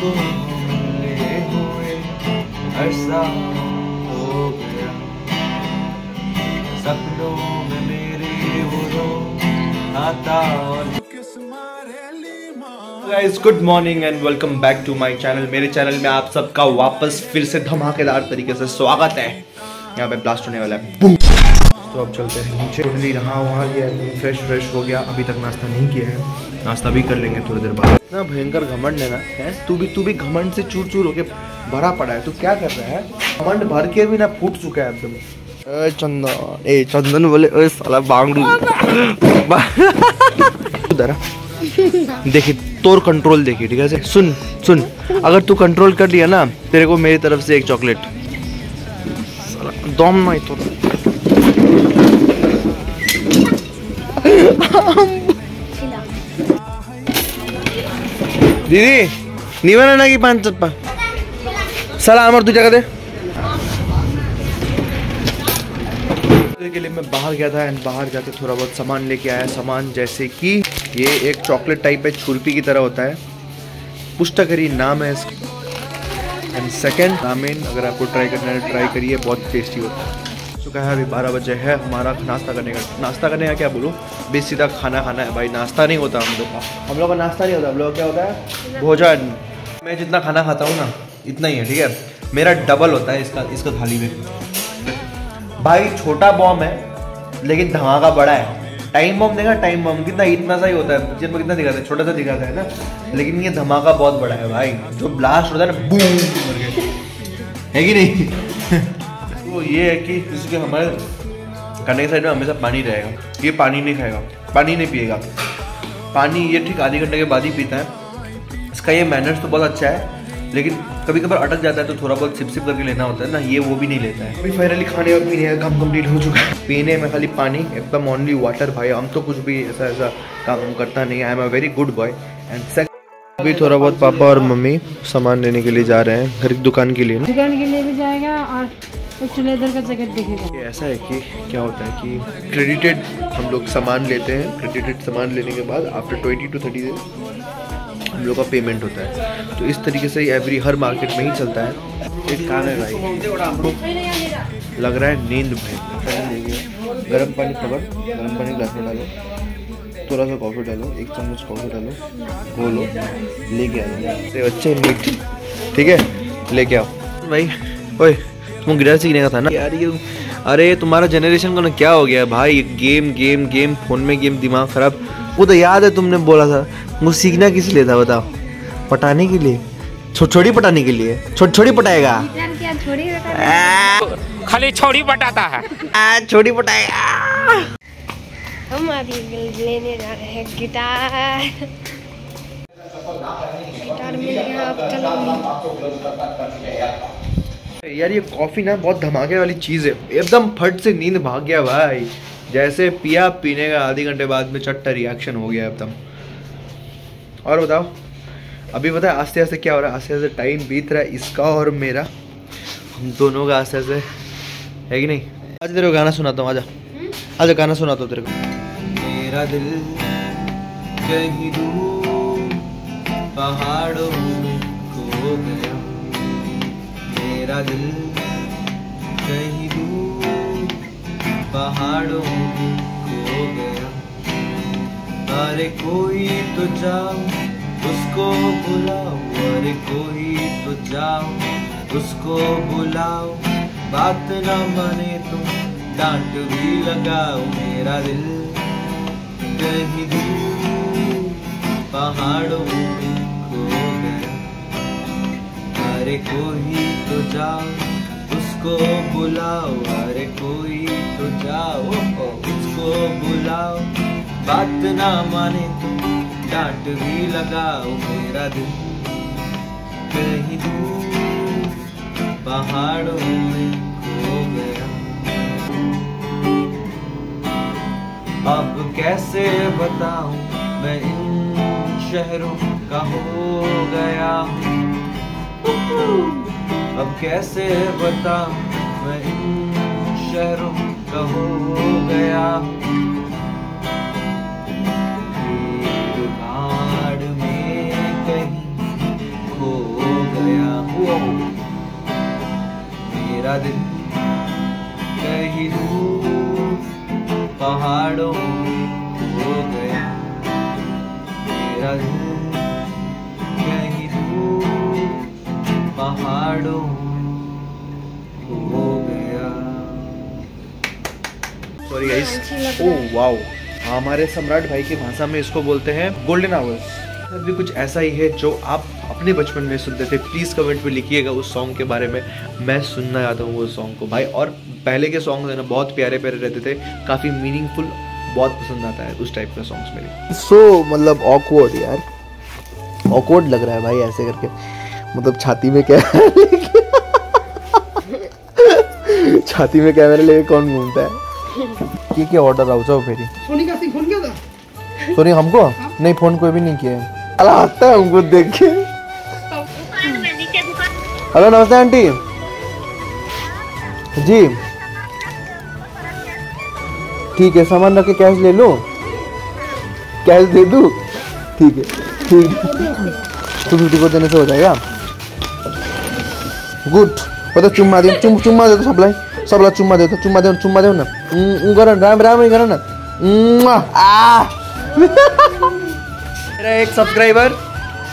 हुए ऐसा हो गया। सपनों में मेरे वो रो आता और guys good morning and welcome back to my channel मेरे चैनल में आप सबका वापस फिर से धमाकेदार तरीके से स्वागत है। यहाँ पे ब्लास्ट होने वाला है! तो अब चलते हैं। नीचे टोटली रहा वहाँ एकदम फ्रेश फ्रेश हो गया। अभी तक नाश्ता नहीं किया है। नाश्ता भी कर लेंगे थोड़ी देर बाद। इतना भयंकर घमंड है ना। है? तू भी तू भी घमंड से चूर चूर होके भरा पड़ा है। तू क्या कर रहा है? घमंड भर के भी ना फूट चुका है एकदम। ए चंदन। ए चंदन बोले ए साला बांगड़ू। उधर। देखिए तोर कंट्रोल देखिए ठीक है? सुन सुन। अगर तू कंट्रोल कर लिया ना तेरे को मेरी तरफ़ से एक चॉकलेट दम नहीं तो दीदी की पाच चप्पा। चला अमर तुझ्या का दे। के लिए मैं बाहर गया था एंड बाहर जाके थोड़ा बहुत सामान लेके आया। सामान जैसे कि ये एक चॉकलेट टाइप है, छुरपी की तरह होता है। पुष्टकरी नाम है इसका। एंड सेकेंड रामेन अगर आपको ट्राई करना है ट्राई करिए, बहुत टेस्टी होता है। चुका है, अभी बारह बजे है, हमारा नाश्ता करने का नाश्ता करने का क्या बोलूँ? बेस सीधा खाना खाना है भाई, नाश्ता नहीं होता हम लोग का। हम लोग का नाश्ता नहीं होता, हम लोग का क्या होता है? भोजन। मैं जितना खाना खाता हूँ ना, इतना ही है, ठीक है? मेरा डबल होता है इसका इसका थाली में। भाई, छोटा बॉम्ब है, लेकिन धमाका बड़ा है। टाइम बॉम्ब देखा टाइम बॉम्ब कितना इतना सा ही होता है। पिक्चर में कितना दिखाता है, छोटा सा दिखाता है ना। लेकिन ये धमाका बहुत बड़ा है भाई। जो ब्लास्ट होता है ना बूम है कि नहीं? तो ये है कि जैसे कि हमारे करने के साइड में हमेशा पानी रहेगा। ये पानी नहीं खाएगा पानी नहीं पिएगा। पानी ये ठीक आधे घंटे के बाद ही पीता है। इसका ये मैनर्स तो बहुत अच्छा है लेकिन कभी कभार अटक जाता है तो थोड़ा बहुत सिप सिप करके लेना होता है ना ये वो भी नहीं लेता है। अभी फाइनली खाने और पीने का काम कंप्लीट हो चुका है। पीने में खाली पानी एकदम ओनली वाटर भाई हम तो कुछ भी ऐसा ऐसा काम हम करता नहीं I am a very good boy and second अभी थोड़ा बहुत पापा और मम्मी सामान लेने के लिए जा रहे हैं घर की दुकान के लिए दुकान के लिए भी जाएगा और कुछ लेदर का जैकेट देखेगा। ऐसा है कि क्या होता है कि क्रेडिटेड हम लोग सामान लेते हैं क्रेडिटेड सामान लेने के बाद after twenty to thirty days हम लोग का पेमेंट होता है। तो इस तरीके से एवरी हर मार्केट में ही चलता है। एक काम है भाई लग रहा है नींद भाई गर्म पानी खबर, गर्म पानी ग्लास में डालो, थोड़ा सा कॉफ़ी डालो, एक चम्मच कॉफ़ी डालो घोलो लेके आ जाओ अच्छे मीट ठीक है? लेके आओ। भाई, ओए। तुम गिटार सीखने का था ना? यार ये अरे तुम्हारा जनरेशन का ना क्या हो गया भाई? गेम गेम गेम फ़ोन में गेम दिमाग खराब। वो तो याद है तुमने बोला था। वो सीखना किस लिए था बताओ? पटाने के लिए? छो छोड़ी पटाने के लिए? छोट छोड़ी पटाएगा? खाली छोड़ी पटाता है। आ, छोड़ी पटाएगा। हम अभी लेने जा रहे हैं गिटार। गिटार मिल गया अब चलो यार ये कॉफ़ी ना बहुत धमाके वाली चीज़ है। एकदम फट से नींद भाग गया भाई। जैसे पिया पीने का आधे घंटे बाद में चट्टा रिएक्शन हो गया एकदम। और बताओ अभी पता है आस्ते आस्ते क्या हो रहा है? आस्ते आस्ते टाइम बीत रहा है इसका और मेरा। हम दोनों का आस्ते आस्ते है कि नहीं? आज तेरे को गाना सुनाता हूँ आजा। आजा गाना सुनाता हूँ तेरे को। मेरा दिल कहीं दूर पहाड़ों में खो गया। मेरा दिल कहीं दूर, पहाड़ों में खो गया। अरे कोई तो जाओ, उसको बुलाओ। अरे कोई तो जाओ, उसको बुलाओ। बात ना माने तुम डांट भी लगाओ। मेरा दिल कहीं दूर, पहाड़ों में खो गया। अरे कोई तो जाओ उसको बुलाओ। अरे कोई तो जाओ, उसको बुलाओ। बात ना माने तुम डांट भी लगाओ मेरा दिल। कहीं दूर पहाड़ों में खो गया। अब कैसे बताऊँ, मैं इन शहरों का हो गया हूँ। अब कैसे बताऊँ मैं इन शहरों का हो गया? में कहीं खो गया। मेरा दिल कहीं दूर पहाड़ों पहाड़ों में हो गया। सॉरी गाइस ओह वाओ हमारे सम्राट भाई की भाषा में इसको बोलते हैं गोल्डन आवर्स भी कुछ ऐसा ही है जो आप अपने बचपन में सुनते थे। प्लीज़ कमेंट में लिखिएगा उस सॉन्ग के बारे में। मैं सुनना चाहता हूँ वो सॉन्ग को भाई। और पहले के सॉन्ग है ना बहुत प्यारे प्यारे रहते थे। काफ़ी मीनिंगफुल बहुत पसंद आता है उस टाइप का सॉन्ग्स मेरे। सो so, मतलब ऑकवर्ड यार। ऑकवर्ड लग रहा है भाई ऐसे करके। मतलब छाती में क्या छाती में कैमरे लेके कौन घूमता है? के के ऑर्डर आउँछ हौ फेरि? सोनी का फ़ोन किया था? सोनी हमको? नहीं फ़ोन कोई भी नहीं किया है। अला हंसता है हमको देख के। हेलो नमस्ते आंटी। जी। ठीक है सामान रख के कैश ले लो? कैश दे दूँ? ठीक है ठीक टू फिफ्टी को देने से हो जाएगा? गुड हो तो चुम्मा दे चुम चुम्मा दे देऊ सबलाई सबलाई चुम्मा दे तो चुम्मा दे चुम्मा देऊ न ऊ गर न राम राम्रै गर न आ मेरा एक सब्सक्राइबर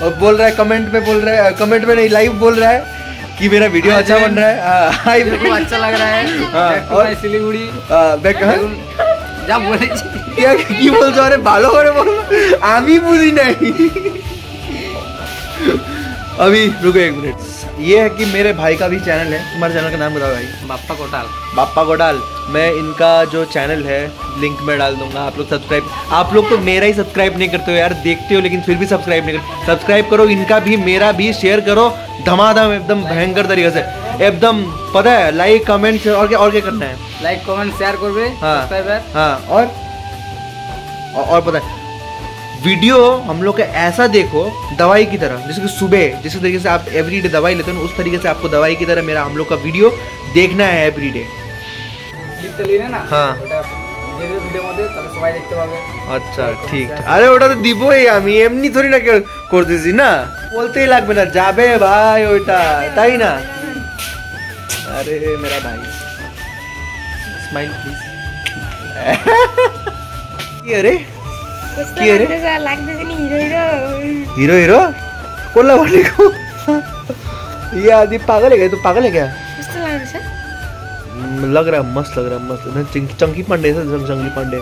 और बोल रहा है कमेंट में बोल रहा है कमेंट में नहीं लाइव बोल रहा है कि मेरा वीडियो अच्छा बन रहा है। हाँ, हाय मेरे अच्छा लग रहा है। हाँ, और सिलीगुड़ी। हाँ, बैक जा बोले। क्या की बोल जा रे भालो करे बोल। आमी पूरी नहीं। अभी रुको एक मिनट ये है कि मेरे भाई का भी चैनल है। तुम्हारे चैनल का नाम बताओ भाई। बापा कोटाल। बापा कोटाल। मैं इनका जो चैनल है लिंक में डाल दूँगा आप लोग सब्सक्राइब आप लोग तो मेरा ही सब्सक्राइब नहीं करते हो यार देखते हो लेकिन फिर भी सब्सक्राइब नहीं करते। सब्सक्राइब करो इनका भी मेरा भी शेयर करो धमाधम एकदम भयंकर तरीके से। एकदम पता है लाइक कमेंट और क्या और क्या करना है? लाइक कमेंट शेयर कर हाँ हाँ और और पता है वीडियो हम लोग का ऐसा देखो दवाई की तरह जैसे कि सुबह जिस तरीके से आप एवरीडे दवाई लेते हो ना, उस तरीके से आपको दवाई की तरह मेरा हम लोग का वीडियो देखना है एवरीडे লিখতে লিনে না হ্যাঁ। ওটা দিয়ে দেবে ভিডিওর মধ্যে তাহলে সবাই দেখতে পাবে আচ্ছা ঠিক আরে ওটা তো দিবই আমি এমনি থরি না কেউ করতেছি না বলতেই লাগবে না যাবে ভাই ওইটা তাই না আরে মেরা ভাই স্মাইল প্লিজ কি আরে कस्तो के अरे? हिरो हिरो कसलाई भनेको ये आदि पागल है क्या तू पागल है क्या लग रहा है मस्त लग रहा है मस्त चंकी पांडे ऐसा चंकी पांडे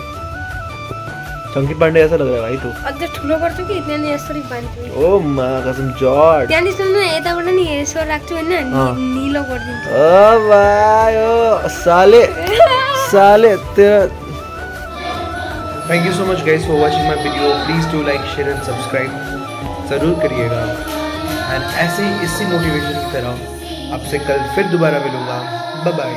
चंकी पांडे ऐसा लग रहा है भाई तू अझ ठुलो गर्छु कि त्यहाँनिर यसरी बाँध्छु ओ माँ कसम जॉर्ज त्यहाँनिर सुन्नु यताबाट नि यसो राख्छु होइन अँ। नि- निलो गरिदिन्छु ओ भाई ओ साले साले तेरा thank you so much guys for watching my video please do like share and subscribe ज़रूर करिएगा। एंड ऐसे ही इसी मोटिवेशन की तरह आपसे कल फिर दोबारा मिलूँगा। Bye bye